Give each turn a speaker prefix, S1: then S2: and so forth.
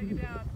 S1: take it down.